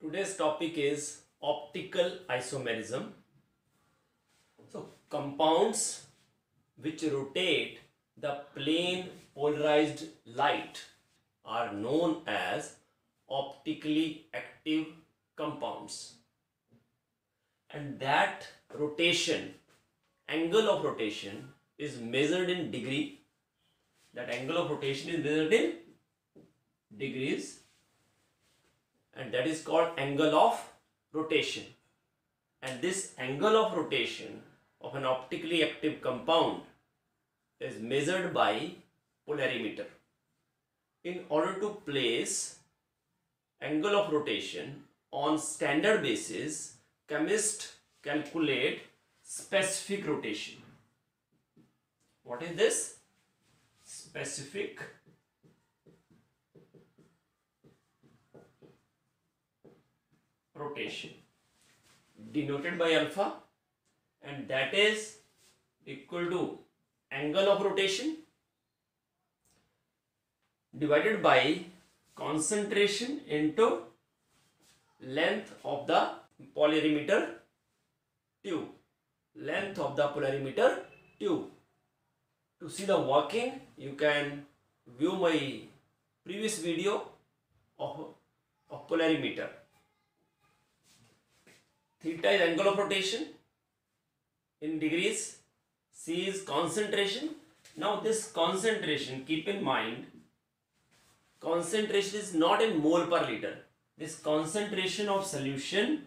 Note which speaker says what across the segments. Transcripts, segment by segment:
Speaker 1: Today's topic is optical isomerism. So, compounds which rotate the plane polarized light are known as optically active compounds. And that rotation, angle of rotation, is measured in degree. That angle of rotation is measured in degrees. And that is called angle of rotation. And this angle of rotation of an optically active compound is measured by polarimeter. In order to place angle of rotation on standard basis chemists calculate specific rotation what is this? Specific rotation denoted by alpha and that is equal to angle of rotation divided by concentration into length of the polarimeter tube. Length of the polarimeter tube to see the working you can view my previous video of, of polarimeter theta is angle of rotation. In degrees c is concentration. Now this concentration keep in mind concentration is not in mole per liter. This concentration of solution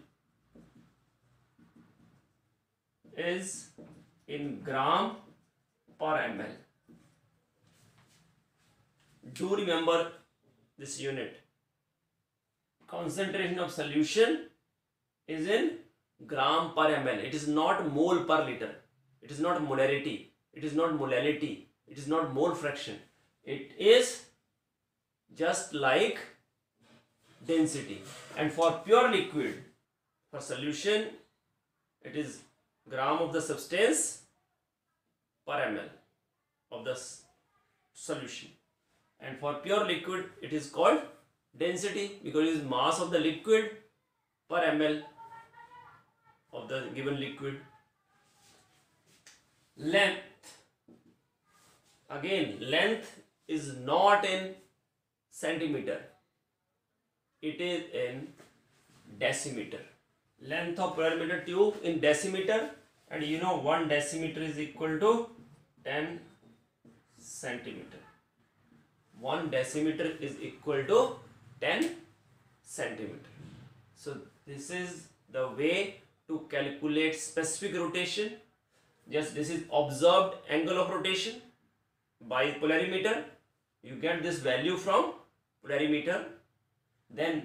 Speaker 1: is in gram per ml do remember this unit concentration of solution is in gram per ml. It is not mole per liter. It is not molarity. It is not molality. It is not mole fraction. It is just like density. And for pure liquid, for solution, it is gram of the substance per ml the solution. And for pure liquid, it is called density because it is mass of the liquid per ml of the given liquid. Length. Again length is not in centimeter. It is in decimeter. Length of polarimeter tube in decimeter. And you know 1 decimeter is equal to 10 centimeter 1 decimeter is equal to 10 centimeter so this is the way to calculate specific rotation. Just this is observed angle of rotation by polarimeter. You get this value from polarimeter. Then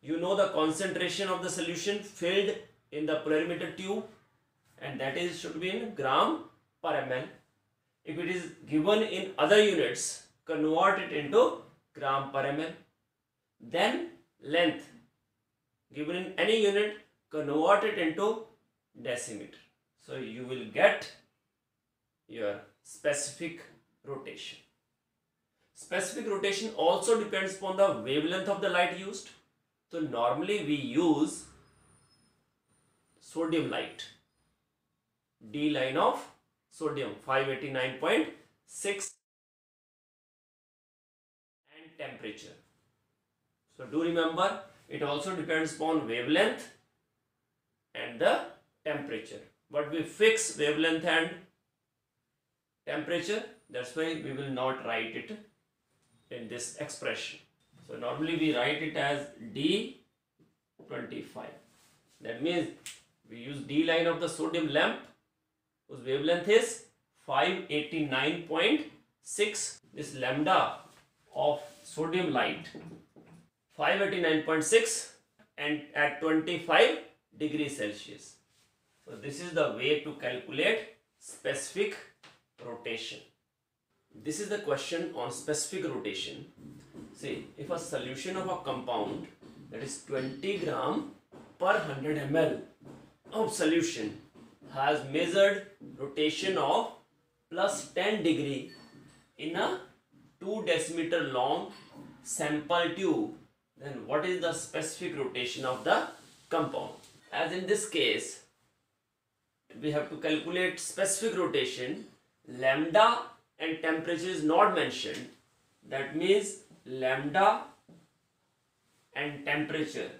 Speaker 1: you know the concentration of the solution filled in the polarimeter tube and that is should be in gram per ml. If it is given in other units, convert it into gram per ml. Then length. Given in any unit convert it into decimeter. So you will get your specific rotation. Specific rotation also depends upon the wavelength of the light used. So normally we use sodium light. D line of sodium 589.6 and temperature so do remember it also depends upon wavelength and the temperature. But we fix wavelength and temperature. That's why we will not write it in this expression. So normally we write it as D25. That means we use D line of the sodium lamp whose wavelength is 589.6. This lambda of sodium light 589.6 and at 25 degrees Celsius. So this is the way to calculate specific rotation. This is the question on specific rotation. See, if a solution of a compound that is 20 gram per 100 ml of solution has measured rotation of plus 10 degree in a 2 decimeter long sample tube, then what is the specific rotation of the compound? As in this case, we have to calculate specific rotation. Lambda and temperature is not mentioned. That means lambda and temperature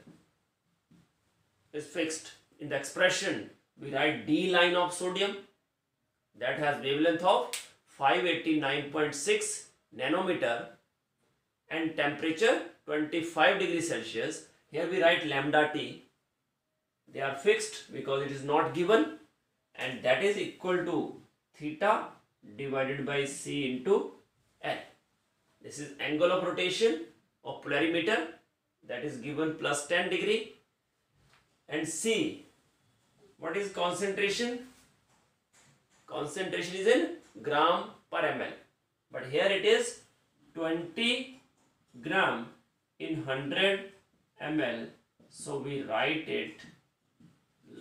Speaker 1: is fixed. In the expression, we write D line of sodium that has wavelength of 589.6 nanometer and temperature 25 degrees Celsius. Here we write lambda T. They are fixed because it is not given and that is equal to theta divided by C into L. This is angle of rotation of polarimeter that is given plus 10 degree and C what is concentration? Concentration is in gram per ml. But here it is 20 gram in 100 ml. So we write it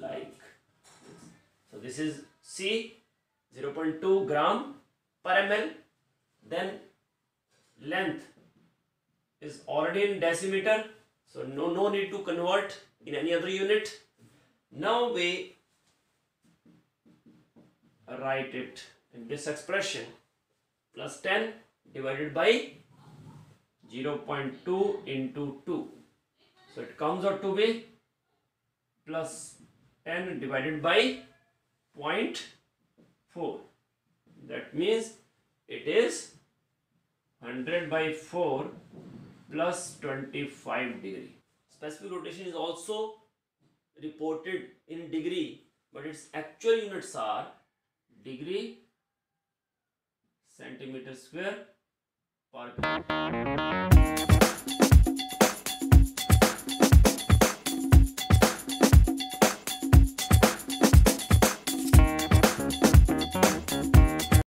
Speaker 1: like this. so this is C 0.2 gram per ml. Then length is already in decimeter. So no no need to convert in any other unit now we write it in this expression. Plus 10 divided by 0.2 into 2 so it comes out to be plus 10 divided by 0.4 that means it is 100 by 4 plus 25 degree. Specific rotation is also reported in degree but its actual units are degree centimeter square per